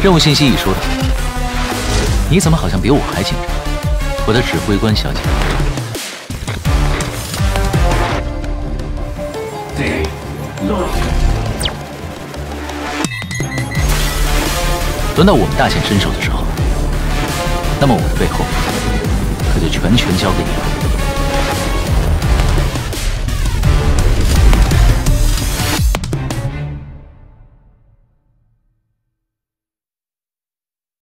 任务信息已收到。你怎么好像比我还紧张？我的指挥官小姐。轮到我们大显身手的时候，那么我的背后可就全权交给你了。